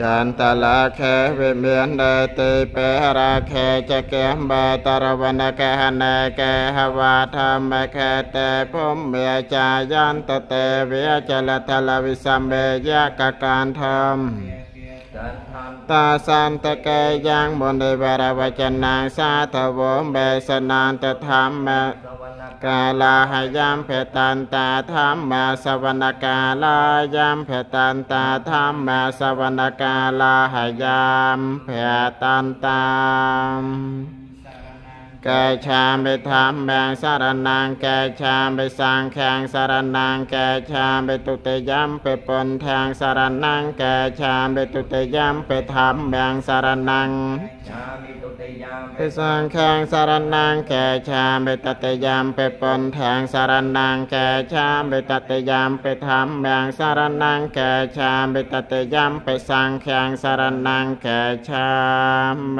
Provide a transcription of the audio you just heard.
จันตละแควิเมียนเดติเปราแคจะแกมบาตรวันแกหนแกหวาธรรมแคเตพมเมียจายันตเตเวียจลทลวิสัมเบยกการธรรมตาสันตะเกยังบนเดวรวจนังสาธวมเบสนานตธรรมแม กาลาหายามเพตันตาธรรมมาสวรรกาลายามเพตันตาธรรมมาสวรรกาลาหายามเพตันตาม แกชามไปทำแบงสารนังแกชามไปสร้างแขงสารนังแกชามไปตุเตยำไปปนแทงสารนังแกชามไปตุเตยำไปทำแบงสารนังชามิตุติยามไปสร้างแขงสารนังแก่ชามไปตัตยามไปปนแทงสารนังแก่ชามไปตัตยามไปทำแบงสารนังแก่ชามไปตัตยามไปสร้างแขงสารนังแก่ชามไป